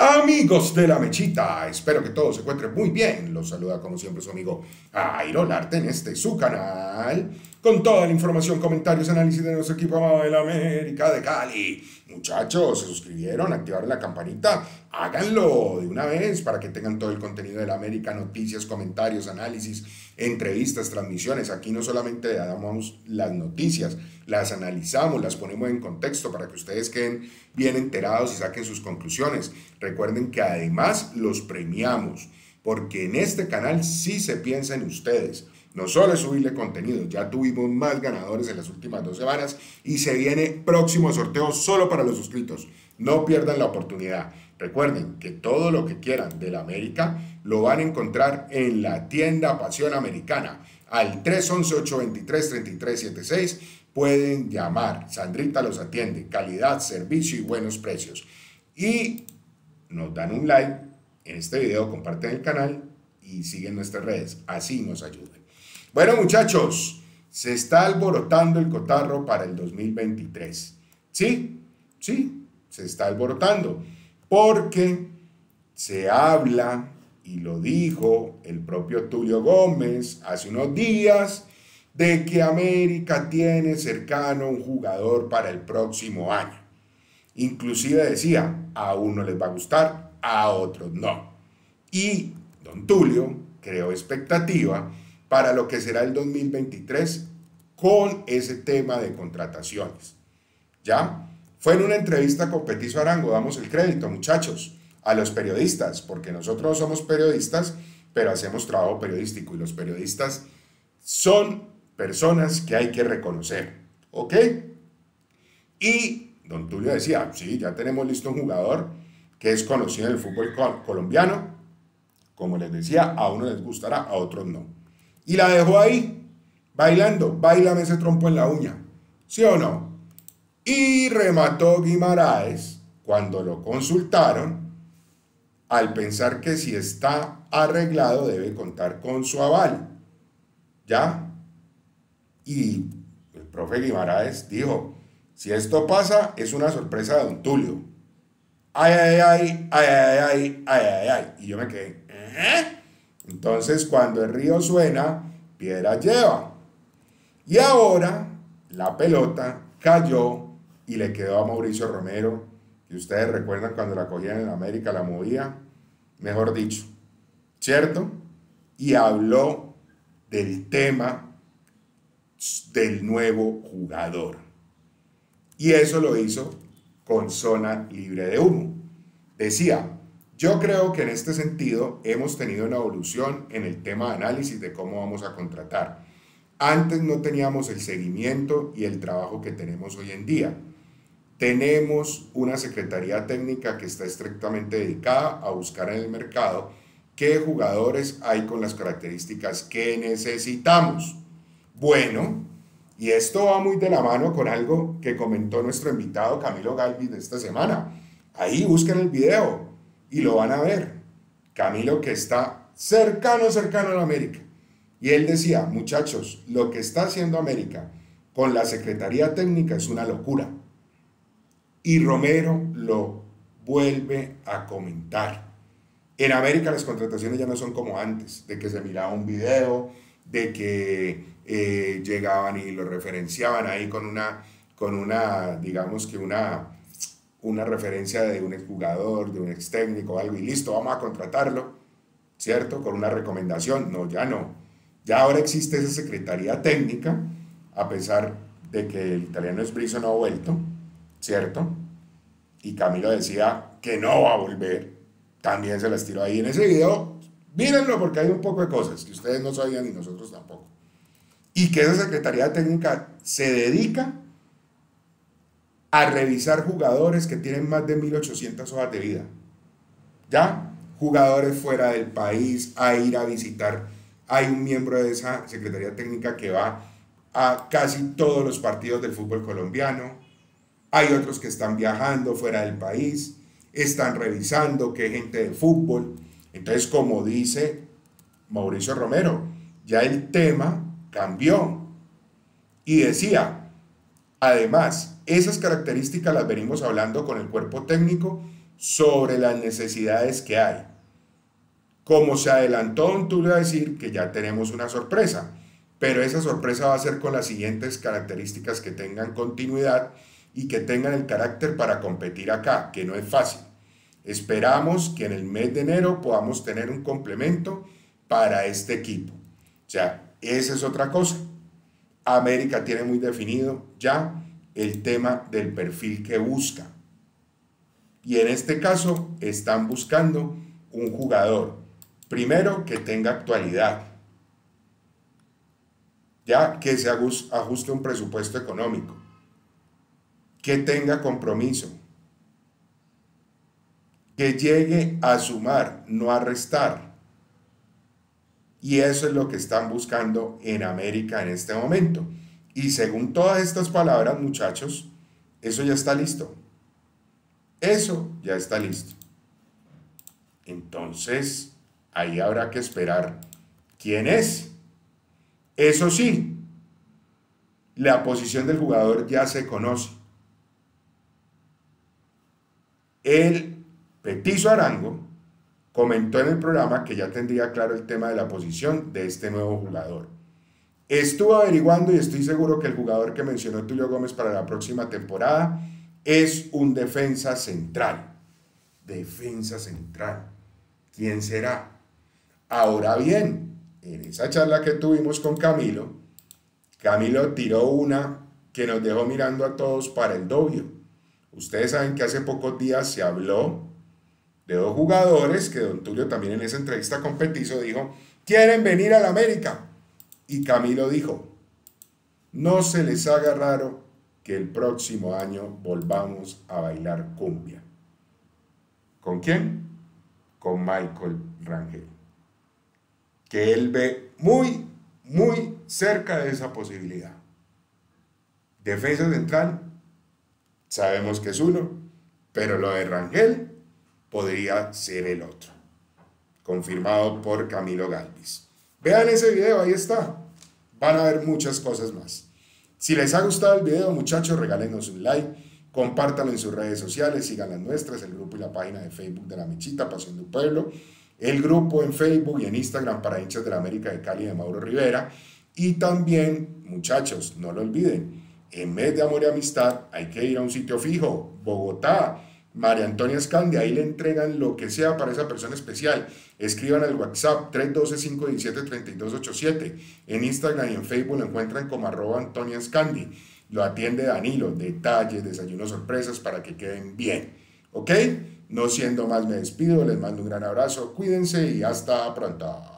Oh Amigos de la mechita, espero que todos se encuentren muy bien. Los saluda como siempre su amigo Airo Larte en este su canal con toda la información, comentarios, análisis de nuestro equipo amado de la América de Cali. Muchachos, se suscribieron, activaron la campanita, háganlo de una vez para que tengan todo el contenido de la América, noticias, comentarios, análisis, entrevistas, transmisiones. Aquí no solamente damos las noticias, las analizamos, las ponemos en contexto para que ustedes queden bien enterados y saquen sus conclusiones. Recuerden que además los premiamos, porque en este canal sí se piensa en ustedes. No solo es subirle contenido, ya tuvimos más ganadores en las últimas dos semanas y se viene próximo sorteo solo para los suscritos. No pierdan la oportunidad. Recuerden que todo lo que quieran de la América lo van a encontrar en la tienda Pasión Americana al 311-823-3376. Pueden llamar, Sandrita los atiende, calidad, servicio y buenos precios. Y nos dan un like en este video, comparten el canal y siguen nuestras redes. Así nos ayudan. Bueno, muchachos, se está alborotando el cotarro para el 2023. Sí, sí, se está alborotando. Porque se habla, y lo dijo el propio Tulio Gómez hace unos días, de que América tiene cercano un jugador para el próximo año. Inclusive decía, a uno les va a gustar, a otros no. Y don Tulio creó expectativa para lo que será el 2023 con ese tema de contrataciones. ¿Ya? Fue en una entrevista con Petizo Arango, damos el crédito, muchachos, a los periodistas, porque nosotros somos periodistas, pero hacemos trabajo periodístico y los periodistas son personas que hay que reconocer, ¿ok? Y don Tulio decía, sí, ya tenemos listo un jugador que es conocido en el fútbol colombiano, como les decía, a uno les gustará, a otros no y la dejó ahí, bailando, bailame ese trompo en la uña, ¿sí o no? Y remató Guimaraes cuando lo consultaron al pensar que si está arreglado debe contar con su aval, ¿ya? Y el profe Guimaraes dijo, si esto pasa es una sorpresa de Don Tulio. Ay, ay, ay, ay, ay, ay, ay, ay, ay. Y yo me quedé, ¿eh? Entonces, cuando el río suena, piedra lleva. Y ahora la pelota cayó y le quedó a Mauricio Romero, que ustedes recuerdan cuando la cogían en América, la movía, mejor dicho, ¿cierto? Y habló del tema del nuevo jugador. Y eso lo hizo con zona libre de humo. Decía, yo creo que en este sentido hemos tenido una evolución en el tema de análisis de cómo vamos a contratar. Antes no teníamos el seguimiento y el trabajo que tenemos hoy en día. Tenemos una secretaría técnica que está estrictamente dedicada a buscar en el mercado qué jugadores hay con las características que necesitamos. Bueno, y esto va muy de la mano con algo que comentó nuestro invitado Camilo Galvis de esta semana. Ahí busquen el video y lo van a ver. Camilo que está cercano, cercano a la América. Y él decía, muchachos, lo que está haciendo América con la Secretaría Técnica es una locura. Y Romero lo vuelve a comentar. En América las contrataciones ya no son como antes, de que se miraba un video, de que eh, llegaban y lo referenciaban ahí con una, con una, digamos que una una referencia de un exjugador, de un ex técnico, algo y listo, vamos a contratarlo, ¿cierto? Con una recomendación. No, ya no. Ya ahora existe esa secretaría técnica, a pesar de que el italiano Esbrizo no ha vuelto, ¿cierto? Y Camilo decía que no va a volver. También se las tiró ahí en ese video. Mírenlo porque hay un poco de cosas que ustedes no sabían y nosotros tampoco. Y que esa secretaría técnica se dedica a revisar jugadores que tienen más de 1800 hojas de vida. ¿Ya? Jugadores fuera del país, a ir a visitar. Hay un miembro de esa Secretaría Técnica que va a casi todos los partidos del fútbol colombiano. Hay otros que están viajando fuera del país, están revisando qué gente de fútbol. Entonces, como dice Mauricio Romero, ya el tema cambió. Y decía, además, esas características las venimos hablando con el cuerpo técnico sobre las necesidades que hay. Como se adelantó Don Tulio a decir que ya tenemos una sorpresa, pero esa sorpresa va a ser con las siguientes características que tengan continuidad y que tengan el carácter para competir acá, que no es fácil. Esperamos que en el mes de enero podamos tener un complemento para este equipo. O sea, esa es otra cosa. América tiene muy definido ya el tema del perfil que busca. Y en este caso están buscando un jugador, primero que tenga actualidad, ya que se ajuste un presupuesto económico, que tenga compromiso, que llegue a sumar, no a restar. Y eso es lo que están buscando en América en este momento. Y según todas estas palabras, muchachos, eso ya está listo. Eso ya está listo. Entonces, ahí habrá que esperar quién es. Eso sí, la posición del jugador ya se conoce. El Petizo Arango comentó en el programa que ya tendría claro el tema de la posición de este nuevo jugador. Estuve averiguando y estoy seguro que el jugador que mencionó Tulio Gómez para la próxima temporada es un defensa central. Defensa central. ¿Quién será? Ahora bien, en esa charla que tuvimos con Camilo, Camilo tiró una que nos dejó mirando a todos para el doble. Ustedes saben que hace pocos días se habló de dos jugadores que don Tulio también en esa entrevista con Petizo dijo, quieren venir a la América. Y Camilo dijo, no se les haga raro que el próximo año volvamos a bailar cumbia. ¿Con quién? Con Michael Rangel. Que él ve muy, muy cerca de esa posibilidad. Defensa central, sabemos que es uno, pero lo de Rangel podría ser el otro. Confirmado por Camilo Galvis. Vean ese video, ahí está. Van a ver muchas cosas más. Si les ha gustado el video, muchachos, regálenos un like, compártanlo en sus redes sociales, sigan las nuestras, el grupo y la página de Facebook de La Mechita, Pasión del Pueblo, el grupo en Facebook y en Instagram para hinchas de la América de Cali de Mauro Rivera. Y también, muchachos, no lo olviden, en mes de amor y amistad hay que ir a un sitio fijo, Bogotá, María Antonia Scandi, ahí le entregan lo que sea para esa persona especial. Escriban al WhatsApp 312-517-3287. En Instagram y en Facebook lo encuentran como arroba Antonia Scandi. Lo atiende Danilo, detalles, desayunos, sorpresas para que queden bien. ¿Ok? No siendo más, me despido, les mando un gran abrazo, cuídense y hasta pronto.